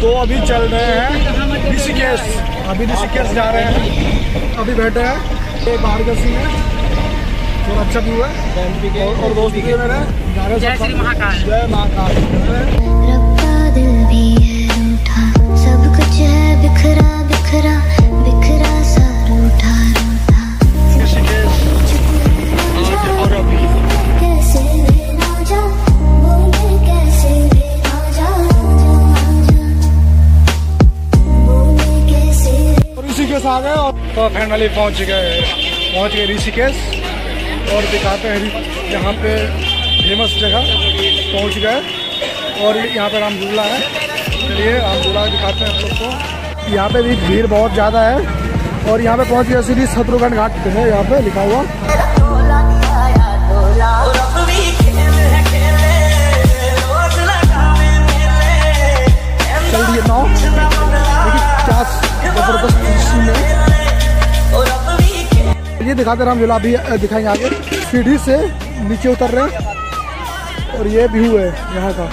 तो अभी चल रहे हैं। ऋषिकेश अभी ऋषिकेश जा रहे हैं। अभी बैठे हैं। ये बाहर का सीन है। थोड़ा अच्छा व्यू है। और, और दोस्त भी है मेरे। जय श्री महाकाल। जय महाकाल। आ गए और तो फाइनली पहुँच गए। पहुँच गए ऋषिकेश और दिखाते हैं यहाँ पे फ़ेमस जगह। पहुँच गए और यहाँ पे राम झूला है। चलिए राम झूला दिखाते हैं आप लोग को। यहाँ पे भी भीड़ बहुत ज़्यादा है और यहाँ पे पहुँच गया सीधी शत्रुघ्न घाट है, यहाँ पे लिखा हुआ। ये दिखाते राम झूला अभी दिखाएँगे आगे। सीढ़ी से नीचे उतर रहे हैं और ये व्यू है यहाँ का।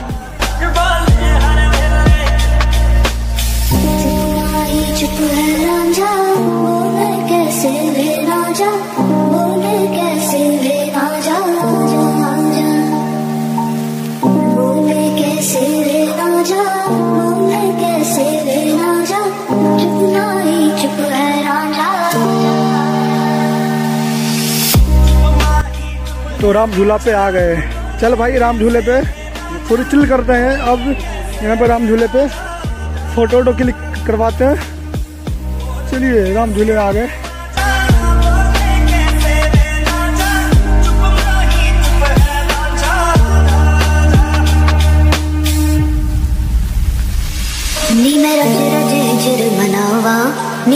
कैसे तो राम झूला पे आ गए। चल भाई, राम झूले पे। थोड़ी चिल करते हैं। अब यहाँ पे राम झूले पे फ़ोटो वोटो क्लिक करवाते हैं। चलिए, राम झूले आ गए।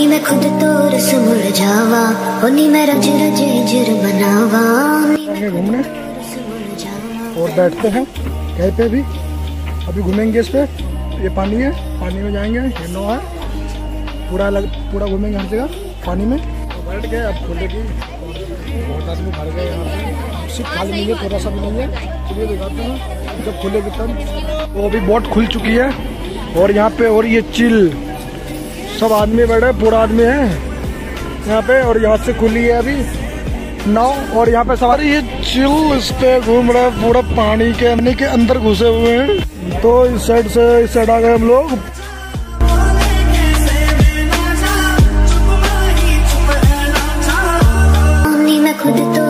नी मैं खुद तो रस मुड़ जावा नी मैं रज रज जिर आगे घूमने और बैठते हैं कहीं पे भी। अभी घूमेंगे इस पे। ये पानी है, पानी में जाएँगे, ये नौ है। पूरा लग, पूरा घूमेंगे हर जगह, पानी में। बैठ गए, अब खुलेगी बहुत आदमी भर गए यहाँ पे। सिर्फ़ खाली है, थोड़ा सा है। चलिए दिखाते हैं। जब खुलेगी तब वो अभी बोट खुल चुकी है। और यहाँ पे, और ये चिल। सब आदमी बैठे पूरा आदमी है। यहाँ पे और यहाँ से खुली है अभी। नाव और यहाँ पे सवारी। ये चिल पे घूम रहा पूरा पानी के पानी के अंदर घुसे हुए हैं। तो इस साइड से, इस साइड आ गए हम लोग। खुद तो